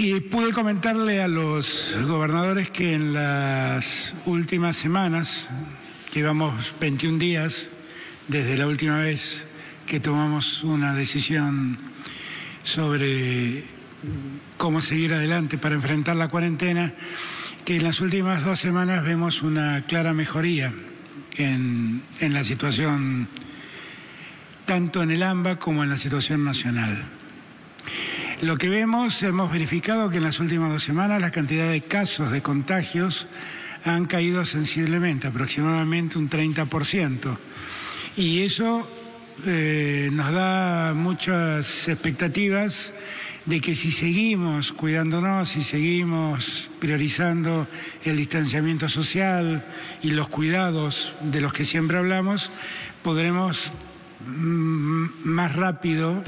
Y pude comentarle a los gobernadores que en las últimas semanas, llevamos 21 días desde la última vez que tomamos una decisión sobre cómo seguir adelante para enfrentar la cuarentena, que en las últimas dos semanas vemos una clara mejoría en, la situación tanto en el AMBA como en la situación nacional. Lo que vemos, hemos verificado que en las últimas dos semanas la cantidad de casos de contagios han caído sensiblemente, aproximadamente un 30%. Y eso eh, nos da muchas expectativas de que si seguimos cuidándonos, si seguimos priorizando el distanciamiento social y los cuidados de los que siempre hablamos, podremos mm, más rápido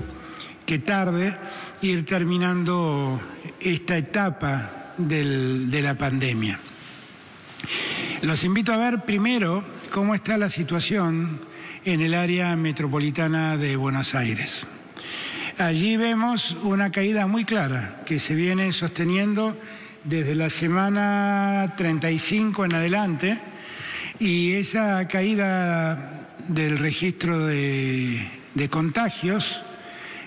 que tarde ir terminando esta etapa de la pandemia. Los invito a ver primero cómo está la situación en el área metropolitana de Buenos Aires. Allí vemos una caída muy clara que se viene sosteniendo desde la semana 35 en adelante y esa caída del registro de, contagios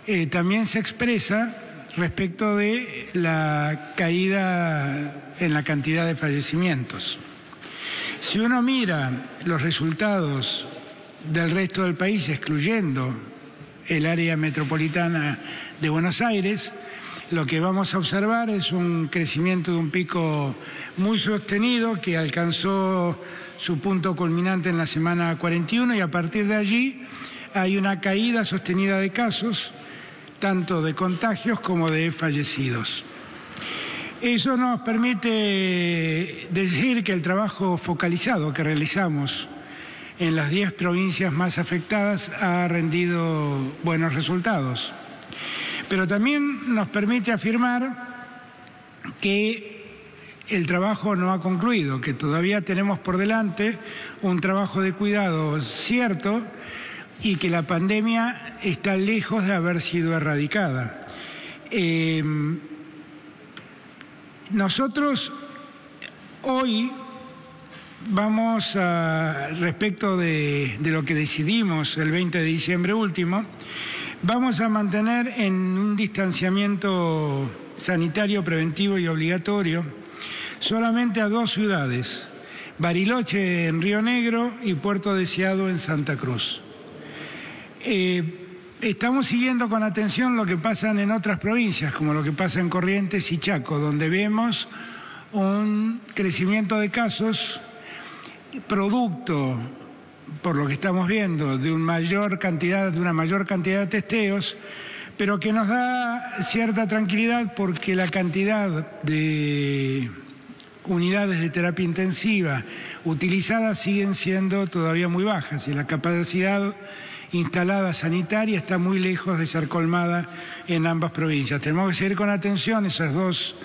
eh, también se expresa respecto de la caída en la cantidad de fallecimientos. Si uno mira los resultados del resto del país, excluyendo el área metropolitana de Buenos Aires, lo que vamos a observar es un crecimiento de un pico muy sostenido que alcanzó su punto culminante en la semana 41 y a partir de allí hay una caída sostenida de casos, tanto de contagios como de fallecidos. Eso nos permite decir que el trabajo focalizado que realizamos en las 10 provincias más afectadas ha rendido buenos resultados. Pero también nos permite afirmar que el trabajo no ha concluido, que todavía tenemos por delante un trabajo de cuidado cierto y que la pandemia está lejos de haber sido erradicada. Eh, nosotros hoy Vamos a, respecto de, lo que decidimos el 20 de diciembre último, vamos a mantener en un distanciamiento sanitario preventivo y obligatorio solamente a dos ciudades, Bariloche en Río Negro y Puerto Deseado en Santa Cruz. Eh, estamos siguiendo con atención lo que pasa en otras provincias, como lo que pasa en Corrientes y Chaco, donde vemos un crecimiento de casos producto, por lo que estamos viendo, de una mayor cantidad, de una mayor cantidad de testeos, pero que nos da cierta tranquilidad porque la cantidad de unidades de terapia intensiva utilizadas siguen siendo todavía muy bajas y la capacidad instalada sanitaria está muy lejos de ser colmada en ambas provincias. Tenemos que seguir con atención esas dos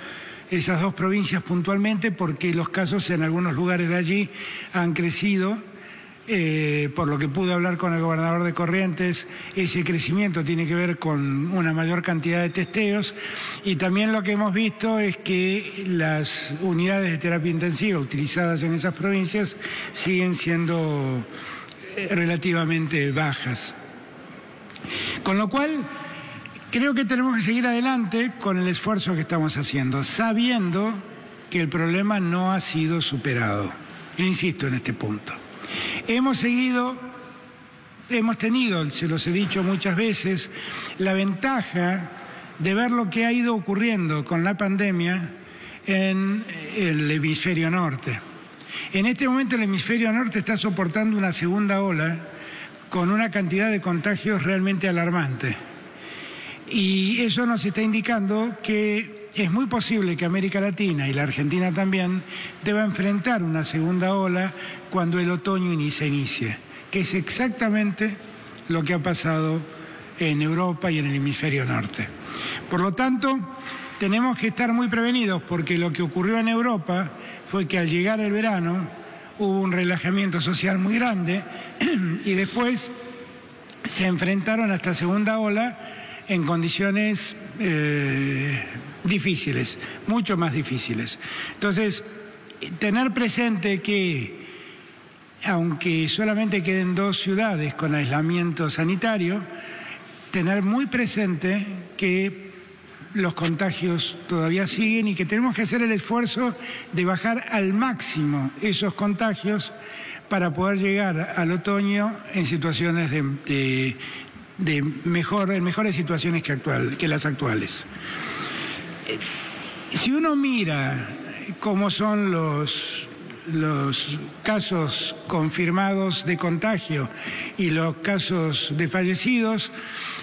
esas dos provincias puntualmente porque los casos en algunos lugares de allí han crecido. Eh, por lo que pude hablar con el gobernador de Corrientes, ese crecimiento tiene que ver con una mayor cantidad de testeos y también lo que hemos visto es que las unidades de terapia intensiva utilizadas en esas provincias siguen siendo eh, relativamente bajas. Con lo cual, Creo que tenemos que seguir adelante con el esfuerzo que estamos haciendo, sabiendo que el problema no ha sido superado. Yo insisto en este punto. Hemos seguido, hemos tenido, se los he dicho muchas veces, la ventaja de ver lo que ha ido ocurriendo con la pandemia en el hemisferio norte. En este momento el hemisferio norte está soportando una segunda ola con una cantidad de contagios realmente alarmante. Y eso nos está indicando que es muy posible que América Latina y la Argentina también deba enfrentar una segunda ola cuando el otoño se inicie, que es exactamente lo que ha pasado en Europa y en el hemisferio norte. Por lo tanto, tenemos que estar muy prevenidos porque lo que ocurrió en Europa fue que al llegar el verano hubo un relajamiento social muy grande y después se enfrentaron a esta segunda ola en condiciones eh, difíciles, mucho más difíciles. Entonces, tener presente que aunque solamente queden dos ciudades con aislamiento sanitario, tener muy presente que los contagios todavía siguen y que tenemos que hacer el esfuerzo de bajar al máximo esos contagios para poder llegar al otoño en situaciones de, mejor, en mejores situaciones que, actual, que las actuales. Eh, si uno mira cómo son los, los casos confirmados de contagio y los casos de fallecidos,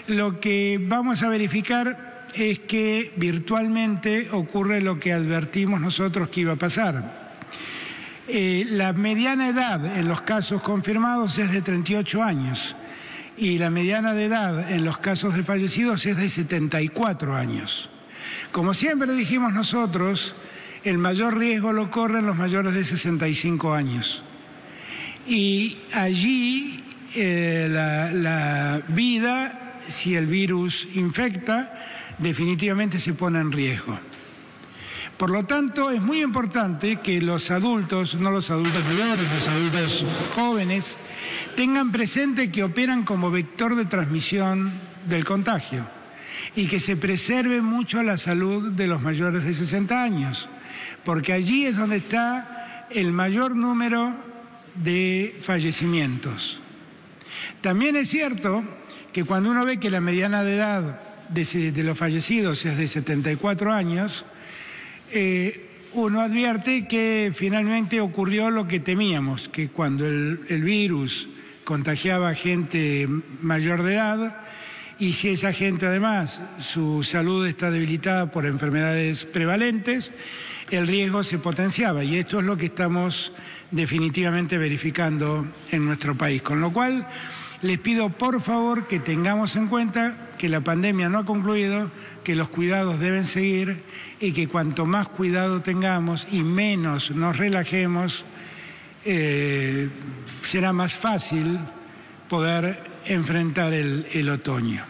lo que vamos a verificar es que virtualmente ocurre lo que advertimos nosotros que iba a pasar. Eh, la mediana edad en los casos confirmados es de 38 años y la mediana de edad en los casos de fallecidos es de 74 años. Como siempre dijimos nosotros, el mayor riesgo lo corren los mayores de 65 años. Y allí eh, la vida si el virus infecta, definitivamente se pone en riesgo. Por lo tanto, es muy importante que los adultos, no los adultos mayores, los adultos jóvenes, tengan presente que operan como vector de transmisión del contagio y que se preserve mucho la salud de los mayores de 60 años, porque allí es donde está el mayor número de fallecimientos. También es cierto que cuando uno ve que la mediana de edad de, los fallecidos es de 74 años, eh, uno advierte que finalmente ocurrió lo que temíamos, que cuando el, el virus contagiaba gente mayor de edad, y si esa gente además su salud está debilitada por enfermedades prevalentes, el riesgo se potenciaba y esto es lo que estamos definitivamente verificando en nuestro país. Con lo cual, les pido por favor que tengamos en cuenta que la pandemia no ha concluido, que los cuidados deben seguir y que cuanto más cuidado tengamos y menos nos relajemos, eh, será más fácil poder enfrentar el, otoño.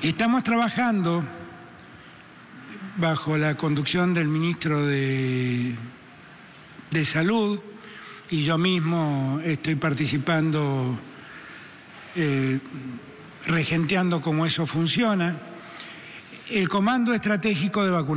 Estamos trabajando bajo la conducción del ministro de, de Salud y yo mismo estoy participando eh, regenteando cómo eso funciona. El Comando Estratégico de Vacunación.